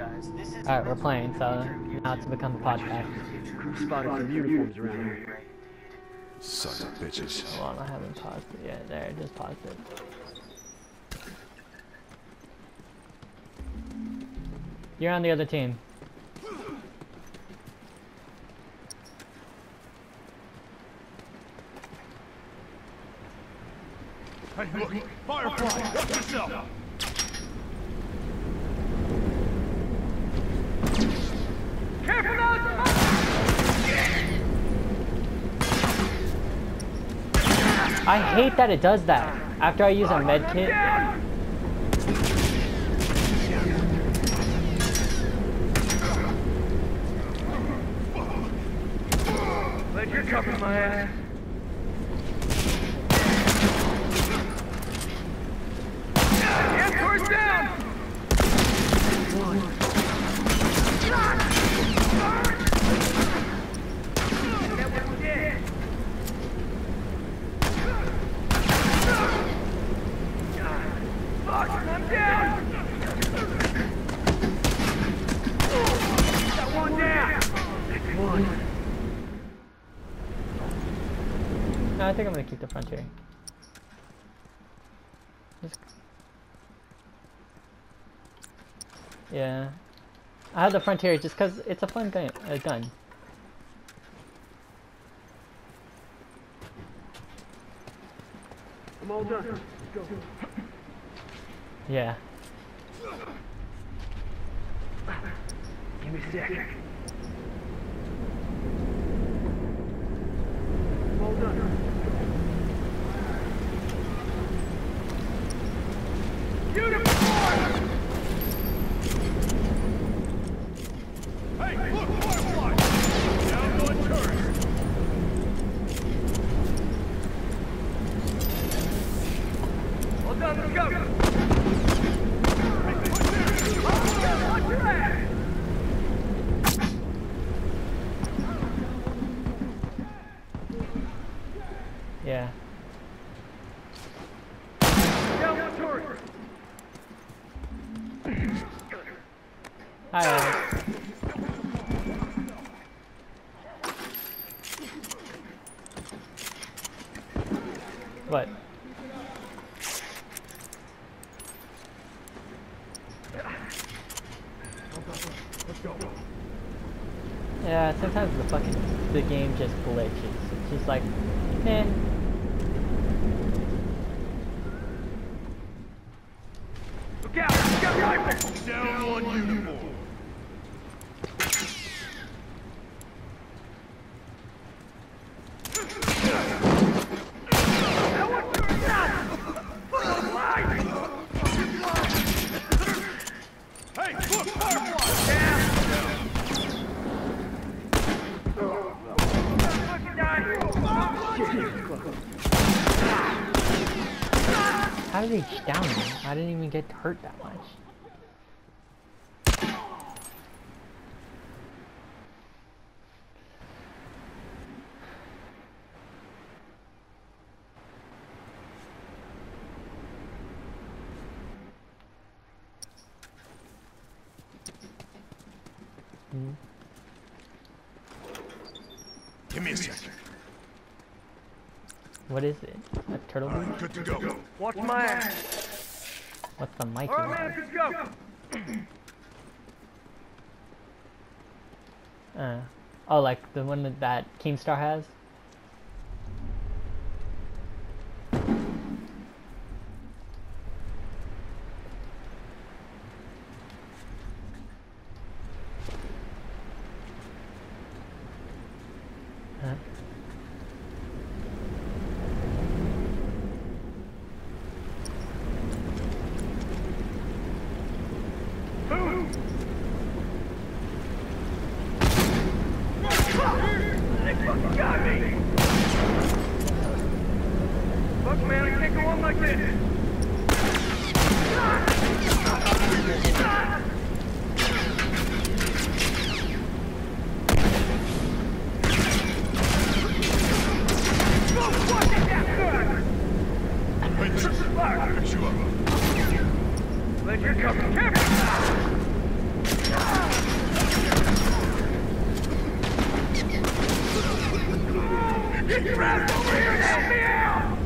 Alright, we're playing, so now it's become a podcast. Spotted some uniforms around here. Sons of bitches. Hold on, I haven't paused it yet. There, just paused it. You're on the other team. Hey, look! Firefly! Watch yourself! I hate that it does that. After I use a med kit. Glad you're covering my ass. Yes, horse down! That one's dead. Fuck, I'm down! Got one down! One. No, I think I'm gonna keep the frontier. Just... Yeah. I have the frontier just because it's a fun gun. A gun. I'm all done. Go. Yeah. Give me a sec. I'm all done. Uniform! Hey, look! Firefly! Down one turret! All done, let's go! Watch your ass! Yeah. Down one turret! Hi, Alex. What? Yeah, sometimes the fucking the game just glitches. It's just like, eh. Look out! Got rifles! Down one uniform. That one turret down! Alive! Hey, look! Firefly! Fucking die! How did he down me? I didn't even get hurt that much. Give me a second. What is it? A turtle beach? Good to go. Watch my ass! What's the Mikey Alright, man, let's go! Uh, oh, like the one that, that Keemstar has? Huh? Boom! They fucking got me! Fuck, man, I can't go on like this! Oh, fuck it, that good! Hey, fix you up. Glad you're coming. Get your ass over here and help me out!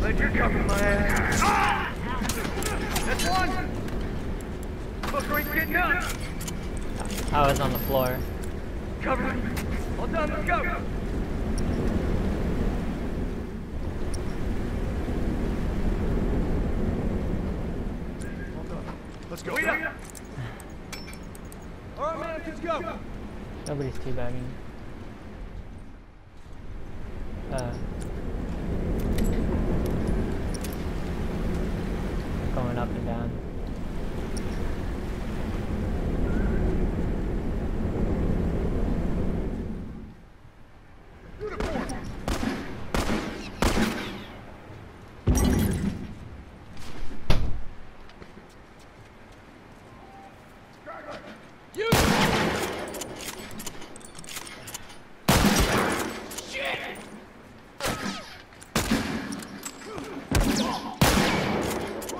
Glad you're covering my ass. Ah! That's one! Fucker ain't getting up! I was on the floor. Cover me! All done, let's go! Let's go. Wait up! Alright, man, let's go! Nobody's teabagging. Uh. Going up and down.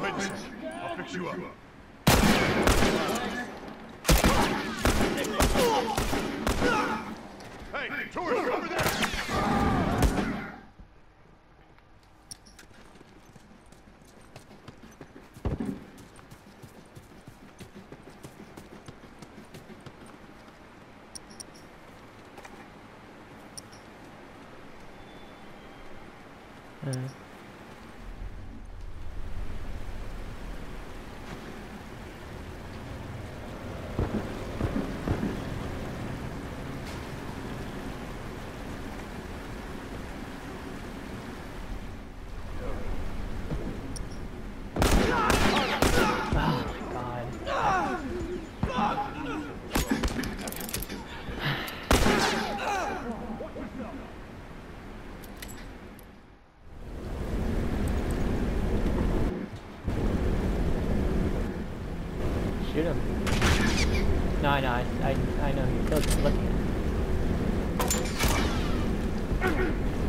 Wait, I'll fix you up. Hey, tourist, over there! Mm. Oh my god. Shoot him. No, I know. I, I, I know he killed him. Looking at him.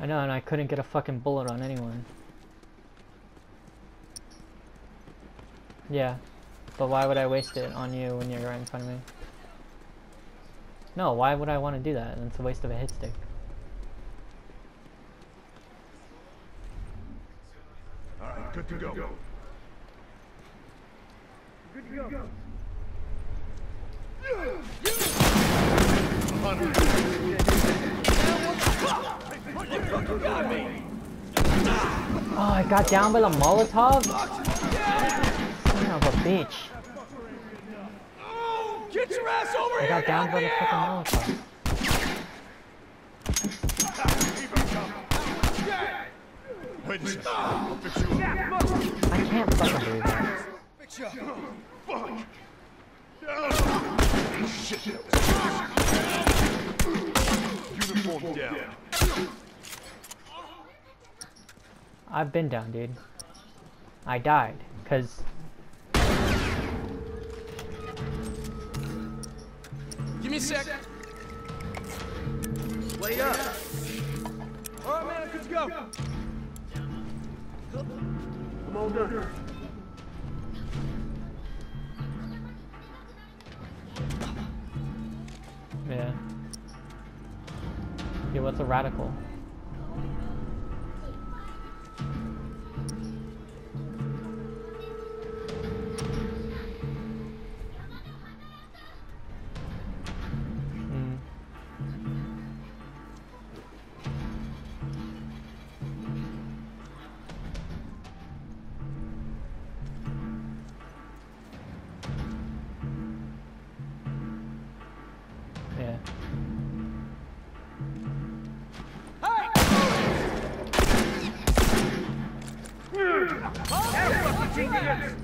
I know, and I couldn't get a fucking bullet on anyone. Yeah, but why would I waste it on you when you're right in front of me? No, why would I want to do that? It's a waste of a hit stick. All right, good to go. Good to go. Oh, I got down by the Molotov? Son of a bitch. Get your ass over I got down by the fucking Molotov. Wait a second. I'll fix you up. I can't fucking believe that. I've been down, dude. I died, cause Give me a sec. Wait up! Alright, man, let's go! I'm all done. yeah. Yeah, what's a radical? Fire!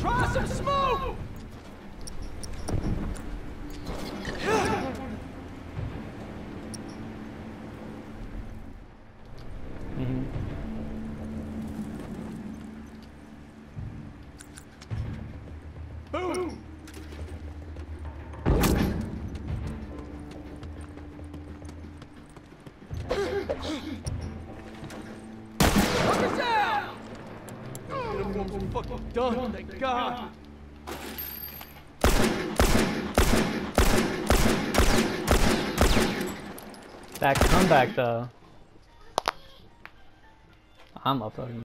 Try some smoke. Fucking done, thank God. That comeback though. I'm uploading.